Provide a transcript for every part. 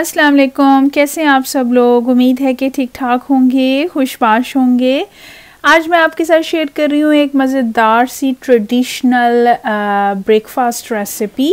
अस्सलाम वालेकुम। कैसे हैं आप सब लोग? उम्मीद है कि ठीक ठाक होंगे खुशबाश होंगे। आज मैं आपके साथ शेयर कर रही हूँ एक मज़ेदार सी traditional breakfast recipe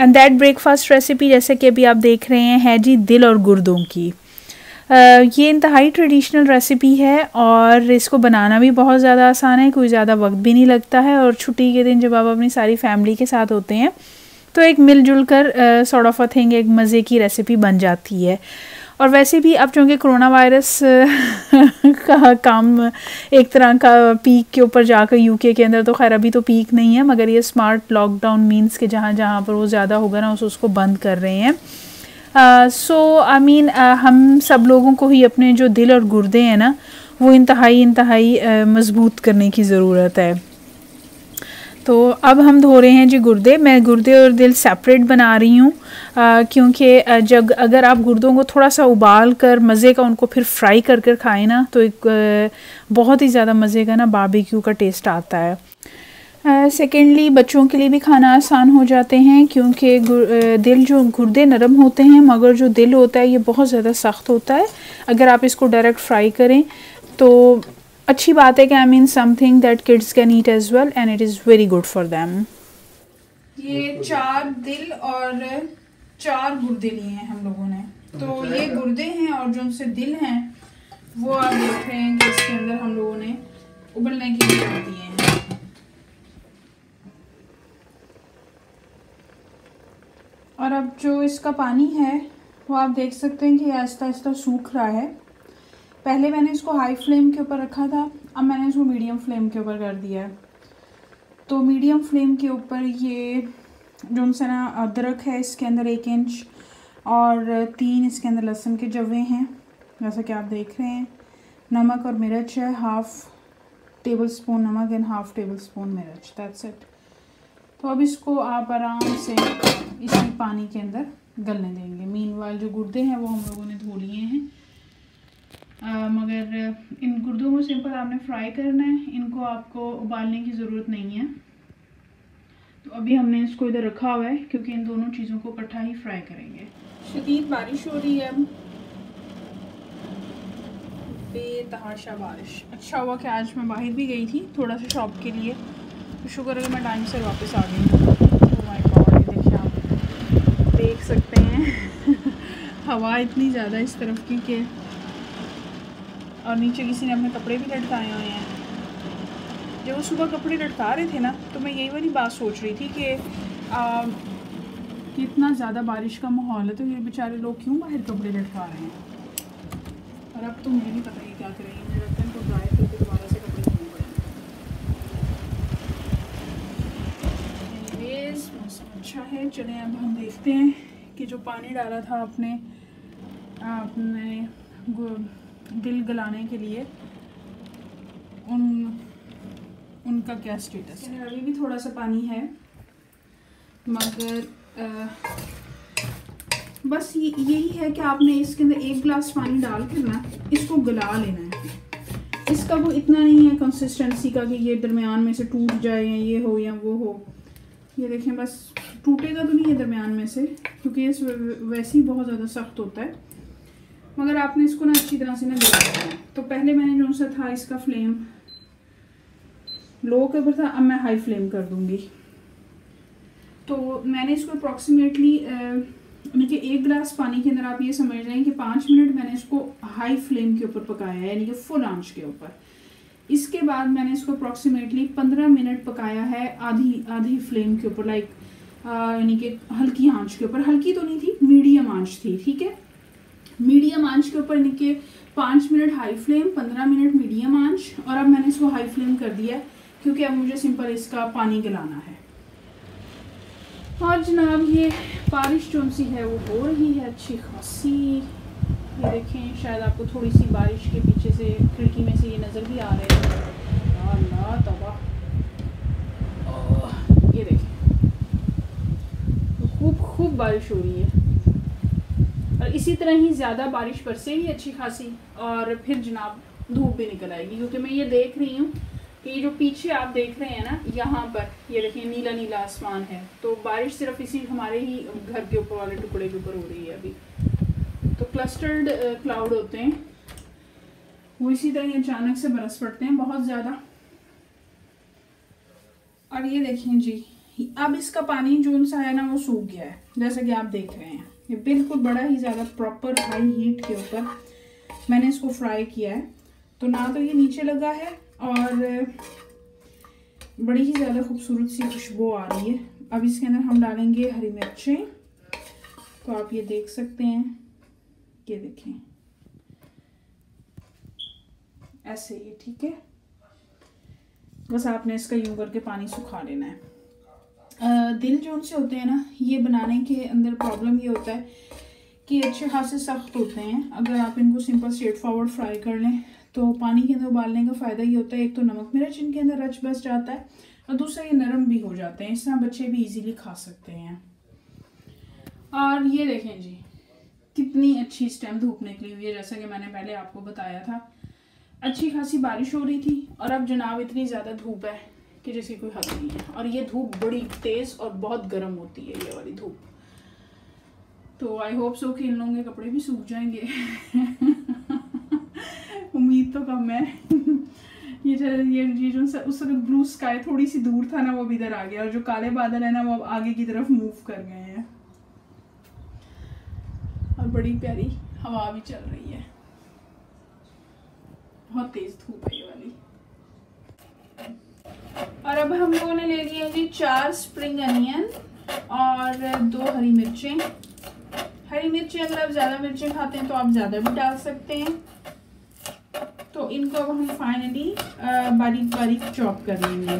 and that breakfast recipe जैसे कि अभी आप देख रहे हैं है जी दिल और गुर्दों की। uh, ये इंतहाई ट्रेडिशनल रेसिपी है और इसको बनाना भी बहुत ज़्यादा आसान है कोई ज़्यादा वक्त भी नहीं लगता है और छुट्टी के दिन जब आप अपनी सारी फैमिली के साथ होते हैं तो एक मिलजुल कर सॉर्ट ऑफ़ अ थिंग एक मज़े की रेसिपी बन जाती है। और वैसे भी अब चूँकि कोरोना वायरस का काम एक तरह का पीक के ऊपर जाकर यूके के अंदर तो खैर अभी तो पीक नहीं है, मगर ये स्मार्ट लॉकडाउन मींस के जहाँ जहाँ पर वो ज़्यादा होगा ना, उस उसको बंद कर रहे हैं। सो आई मीन हम सब लोगों को ही अपने जो दिल और गुर्दे हैं ना, वो इंतहाई इंतहाई मज़बूत करने की ज़रूरत है। तो अब हम धो रहे हैं जी गुर्दे। मैं गुर्दे और दिल सेपरेट बना रही हूँ क्योंकि जब अगर आप गुर्दों को थोड़ा सा उबाल कर मज़े का उनको फिर फ्राई कर कर खाएँ ना तो एक बहुत ही ज़्यादा मज़े का ना बारबेक्यू का टेस्ट आता है। सेकेंडली बच्चों के लिए भी खाना आसान हो जाते हैं, क्योंकि दिल जो गुर्दे नरम होते हैं, मगर जो दिल होता है, ये बहुत ज़्यादा सख्त होता है। अगर आप इसको डायरेक्ट फ्राई करें तो अच्छी बात है कि I mean something that kids can eat as well and it is very good for them ये चार दिल और चार गुर्दे लिए हैं हम लोगों ने। तो ये गुर्दे हैं और जो उनसे दिल हैं वो आप देख रहे हैं कि इसके अंदर हम लोगों ने उबलने के लिए रख दिए हैं। और अब जो इसका पानी है वो आप देख सकते हैं कि आहिस्ता आहिस्ता सूख रहा है। पहले मैंने इसको हाई फ्लेम के ऊपर रखा था, अब मैंने इसको मीडियम फ्लेम के ऊपर कर दिया है। तो मीडियम फ्लेम के ऊपर ये जो उनसे ना अदरक है, इसके अंदर एक इंच और तीन इसके अंदर लहसुन के जवे हैं, जैसा कि आप देख रहे हैं। नमक और मिर्च है हाफ़ टेबल स्पून नमक एंड हाफ़ टेबल स्पून मिर्च दैट्स इट तो अब इसको आप आराम से इसी पानी के अंदर गलने देंगे। मीन जो गुर्दे हैं वो हम लोगों ने धो लिए हैं। आ, मगर इन गुर्दों को सिंपल आपने फ्राई करना है इनको आपको उबालने की ज़रूरत नहीं है। तो अभी हमने इसको इधर रखा हुआ है क्योंकि इन दोनों चीज़ों को इकट्ठा ही फ्राई करेंगे। शदीद बारिश हो रही है। बेतहाशा बारिश। अच्छा हुआ कि आज मैं बाहर भी गई थी थोड़ा सा शॉप के लिए। तो शुक्र है मैं टाइम से वापस आ गई देखिए आप देख सकते हैं। हवा इतनी ज़्यादा इस तरफ़ की कि और नीचे किसी ने अपने कपड़े भी लटकाए हुए हैं। जब वो सुबह कपड़े लटका रहे थे ना तो मैं यही वाली बात सोच रही थी कि कितना ज़्यादा बारिश का माहौल है तो ये बेचारे लोग क्यों बाहर कपड़े लटका रहे हैं? और अब तो मुझे नहीं पता ये क्या करेंगे। मुझे लगता है इनको ड्राई करके दोबारा से कपड़े धोने पड़ेंगे। मौसम अच्छा है। चले, अब हम देखते हैं कि जो पानी डाला था आपने आपने दिल गलाने के लिए उन उनका क्या स्टेटस है अभी भी थोड़ा सा पानी है। मगर आ, बस ये यही है कि आपने इसके अंदर एक गिलास पानी डाल कर ना इसको गला लेना है। इसका वो इतना नहीं है कंसिस्टेंसी का कि ये दरमियान में से टूट जाए या ये हो या वो हो। ये देखें बस टूटेगा तो नहीं है दरमियान में से क्योंकि ये वैसे ही बहुत ज़्यादा सख्त होता है। मगर आपने इसको ना अच्छी तरह से ना गला देना तो पहले मैंने जो सा था, इसका फ्लेम लो के ऊपर था, अब मैं हाई फ्लेम कर दूँगी। तो मैंने इसको अप्रॉक्सीमेटली देखिए एक गिलास पानी के अंदर आप ये समझ रहे हैं कि पाँच मिनट मैंने इसको हाई फ्लेम के ऊपर पकाया है, यानी कि फुल आँच के ऊपर। इसके बाद मैंने इसको अप्रॉक्सीमेटली पंद्रह मिनट पकाया है आधी आधी फ्लेम के ऊपर लाइक यानी कि हल्की आँच के ऊपर। हल्की तो नहीं थी मीडियम आँच थी, ठीक है? मीडियम आँच के ऊपर यानी कि पाँच मिनट हाई फ्लेम, पंद्रह मिनट मीडियम आँच, और अब मैंने इसको हाई फ्लेम कर दिया है, क्योंकि अब मुझे सिंपल इसका पानी गलाना है। और जनाब ये बारिश जो सी है, वो हो रही है अच्छी खासी। ये देखें, शायद आपको थोड़ी सी बारिश के पीछे से, खिड़की में से ये नज़र भी आ रहे हैं। अल्लाह तबाह ये देखें, खूब खूब बारिश हो रही है। और इसी तरह ही ज़्यादा बारिश बरसेगी अच्छी खासी और फिर जनाब धूप भी निकल आएगी, क्योंकि मैं ये देख रही हूँ ये जो पीछे आप देख रहे हैं ना, यहाँ पर, ये देखिए नीला नीला आसमान है। तो बारिश सिर्फ़ इसी हमारे ही घर के ऊपर वाले टुकड़े के ऊपर हो रही है अभी। तो क्लस्टर्ड क्लाउड होते हैं। वो इसी तरह अचानक से बरस पड़ते हैं बहुत ज़्यादा। और ये देखें जी, अब इसका पानी जो सा है ना, वो सूख गया है, जैसा कि आप देख रहे हैं। ये बिल्कुल बड़ा ही ज़्यादा प्रॉपर हाई हीट के ऊपर मैंने इसको फ्राई किया है। तो ना तो ये नीचे लगा है और बड़ी ही ज़्यादा खूबसूरत सी खुशबू आ रही है। अब इसके अंदर हम डालेंगे हरी मिर्चें। तो आप ये देख सकते हैं, ये देखें। ऐसे ये ठीक है? बस आपने इसका यूँ करके पानी सुखा लेना है। दिल जो उनसे होते हैं ना, ये बनाने के अंदर प्रॉब्लम ये होता है कि अच्छे खासे सख्त होते हैं। अगर आप इनको सिंपल स्ट्रेट फॉरवर्ड फ्राई कर लें तो पानी के अंदर उबालने का फ़ायदा ये होता है, एक तो नमक मिर्च इनके अंदर रच बस जाता है, और दूसरा ये नरम भी हो जाते हैं इस तरह बच्चे भी इजीली खा सकते हैं। और ये देखें जी, कितनी अच्छी इस स्टेम धूप निकली हुई है, जैसा कि मैंने पहले आपको बताया था। अच्छी खासी बारिश हो रही थी, और अब जनाब इतनी ज़्यादा धूप है कि जैसे कोई हद नहीं है। और ये धूप बड़ी तेज़ और बहुत गर्म होती है, ये वाली धूप। तो आई होप सो इन लोगों कपड़े भी सूख जाएँगे। उम्मीद तो कम है। ये ये ये जो उस वक्त ब्लू स्काई थोड़ी सी दूर था ना, वो इधर आ गया। और जो काले बादल है ना, वो अब आगे की तरफ़ मूव कर गए हैं। और बड़ी प्यारी हवा भी चल रही है। बहुत तेज धूप है ये। और अब हम लोगों ने ले लिए जी चार स्प्रिंग अनियन और दो हरी मिर्चें। हरी मिर्ची अगर आप ज़्यादा मिर्ची खाते हैं तो आप ज़्यादा भी डाल सकते हैं। तो इनको अब हम फाइनली बारीक बारीक चॉप कर लेंगे।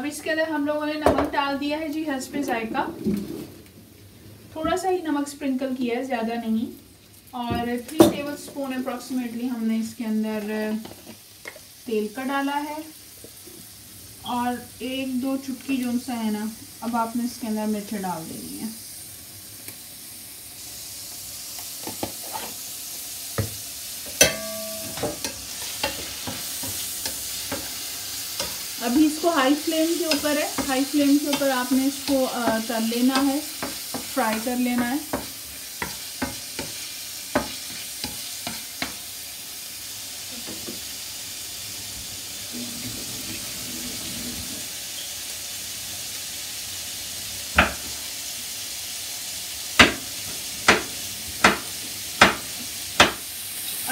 अब इसके अंदर हम लोगों ने नमक डाल दिया है जी हंस पे जायका। थोड़ा सा ही नमक स्प्रिंकल किया है, ज़्यादा नहीं। और थ्री टेबल स्पून अप्रॉक्सीमेटली हमने इसके अंदर तेल का डाला है। और एक दो चुटकी जो सा है ना, अब आपने इसके अंदर मिर्च डाल देनी है। अभी इसको हाई फ्लेम के ऊपर है। हाई फ्लेम के ऊपर आपने इसको तल लेना है। फ्राई कर लेना है।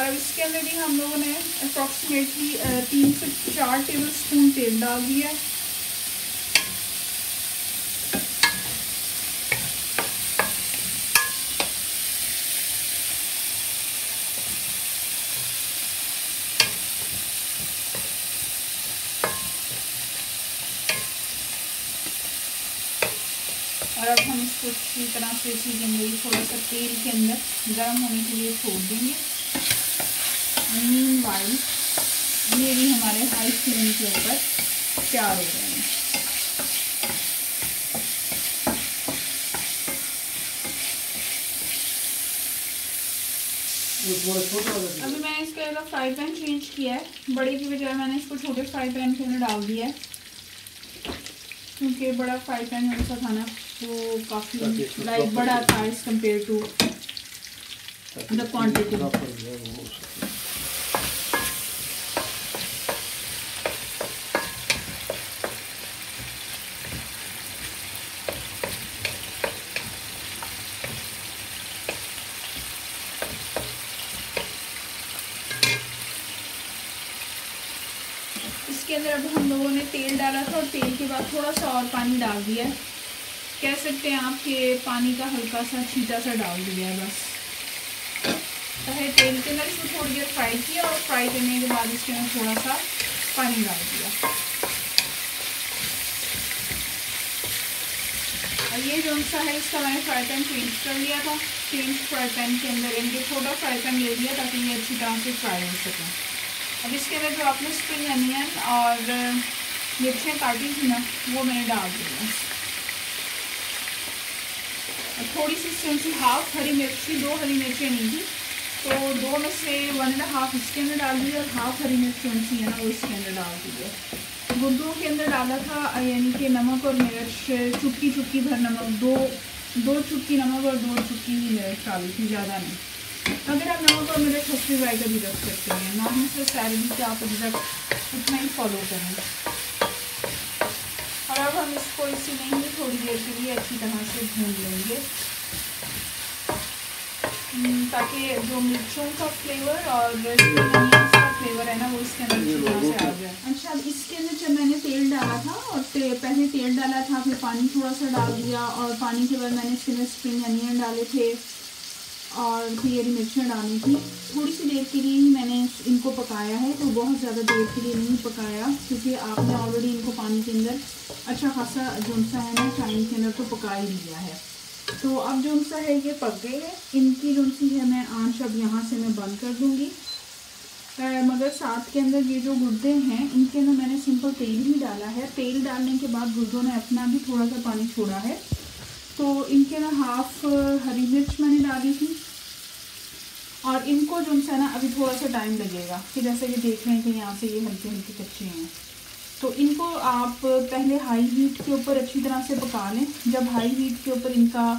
और इसके अंदर भी हम लोगों ने अप्रॉक्सीमेटली तीन से चार टेबल स्पून तेल डाल दिया और अब हम इसको अच्छी तरह से इसी अंदर थोड़ा सा तेल के अंदर गर्म होने के लिए छोड़ देंगे। मीन वाइल ये भी हमारे हाई फ्लेम के ऊपर तैयार हो गए हैं। अभी मैंने इसका फ्राई पैन चेंज किया है। बड़े की बजाय मैंने इसको छोटे फ्राई पैन के अंदर डाल दिया है। क्योंकि बड़ा फ्राई पैन जो सा था ना वो काफ़ी लाइक बड़ा था इस कंपेयर टू द क्वांटिटी इसके अंदर अब हम लोगों ने तेल डाला था और तेल के बाद थोड़ा सा और पानी डाल दिया कह सकते हैं आपके पानी का हल्का सा छीटा सा डाल दिया है बस। है तेल के अंदर इसको थोड़ी देर फ्राई किया और फ्राई करने के बाद इसके अंदर थोड़ा सा पानी डाल दिया। और ये जो सा है, इसका मैंने फ्राई पैन चेंज कर लिया था। चेंज फ्राई पैन के अंदर इनके थोड़ा फ्राई पैन ले लिया ताकि ये अच्छी तरह से फ्राई हो सकें। अब इसके अंदर जो आपने स्प्रिंग अनियन और मिर्चें काटी थी ना, वो मैंने डाल दी है थोड़ी सी सिंसी हाफ़ हरी मिर्ची, दो हरी मिर्चें नहीं थी तो दो में से वन एंड हाफ़ इसके अंदर डाल दी और हाफ़ हरी मिर्च सी है ना, वो इसके अंदर डाल दिए गुड्डू के अंदर डाला था यानी कि नमक और मिर्च चुटकी चुटकी भर नमक, दो दो चुटकी नमक और दो चुटकी मिर्च डाली थी, ज़्यादा नहीं। अगर आप नमक और मिर्च हफ़्ते का भी रख सकते हैं। नॉर्मल से सैलरी से आप एग्जैक्ट उतना ही फॉलो करें। और अब हम इसको इसी में ही थोड़ी देर के लिए अच्छी तरह से भून लेंगे। हम्म, ताकि जो मिर्चों का फ्लेवर और का फ्लेवर है ना वो इसके अंदर अच्छी तरह से आ जाए। अच्छा अब इसके अंदर जब मैंने तेल डाला था और ते, पहले तेल डाला था फिर पानी थोड़ा सा डाल दिया और पानी के बाद मैंने इसके अंदर स्प्रिंग अनियन डाले थे। और फिर मिर्चें डाली थी। थोड़ी सी देर के लिए ही मैंने इनको पकाया है तो बहुत ज़्यादा देर के लिए नहीं पकाया, क्योंकि आपने ऑलरेडी इनको पानी के अंदर अच्छा खासा जो सा है ना टाइम के अंदर तो पका ही लिया है। तो अब जो सा है ये पक गए हैं। इनकी जो सी है मैं आँच अब यहाँ से मैं बंद कर दूँगी। मगर साथ के अंदर ये जो गुर्दे हैं, इनके अंदर मैंने सिंपल तेल ही डाला है। तेल डालने के बाद गुर्दों ने अपना भी थोड़ा सा पानी छोड़ा है। तो इनके अंदर हाफ़ हरी मिर्च मैंने डाली थी। और इनको जो है ना अभी थोड़ा सा टाइम लगेगा कि जैसे ये देख रहे हैं कि यहाँ से ये हल्के हल्के कच्चे हैं। तो इनको आप पहले हाई हीट के ऊपर अच्छी तरह से पका लें। जब हाई हीट के ऊपर इनका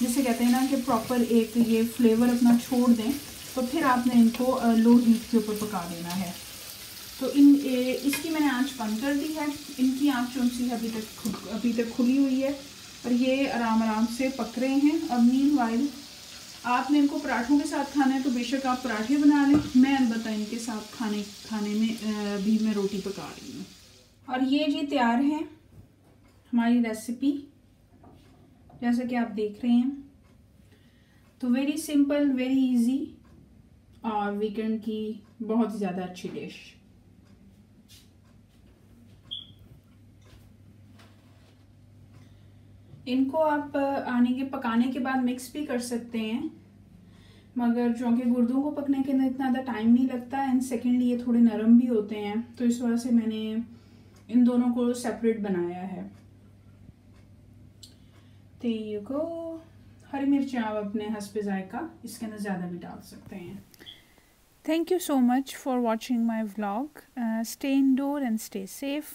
जिसे कहते हैं ना कि प्रॉपर एक ये फ्लेवर अपना छोड़ दें तो फिर आपने इनको लो हीट के ऊपर पका लेना है। तो इन ए, इसकी मैंने आँच बंद कर दी है। इनकी आँच सी अभी तक अभी तक खुली हुई है। और ये आराम आराम से पक रहे हैं। और मीन वाइल आपने इनको पराठों के साथ खाना है तो बेशक आप पराठे बना लें। मैं अलबत्ता इनके साथ खाने खाने में भी मैं रोटी पका रही हूँ। और ये जी तैयार है हमारी रेसिपी जैसा कि आप देख रहे हैं। तो वेरी सिंपल वेरी इजी और वीकेंड की बहुत ज़्यादा अच्छी डिश इनको आप आने के, पकाने के बाद मिक्स भी कर सकते हैं। मगर चूँकि गुर्दों को पकने के अंदर इतना ज़्यादा टाइम नहीं लगता एंड सेकेंडली ये थोड़े नरम भी होते हैं तो इस वजह से मैंने इन दोनों को सेपरेट बनाया है। तो ये को हरी मिर्चें आप अपने हंसपे जायका, इसके अंदर ज़्यादा भी डाल सकते हैं। Thank you so much for watching my vlog stay indoor and stay safe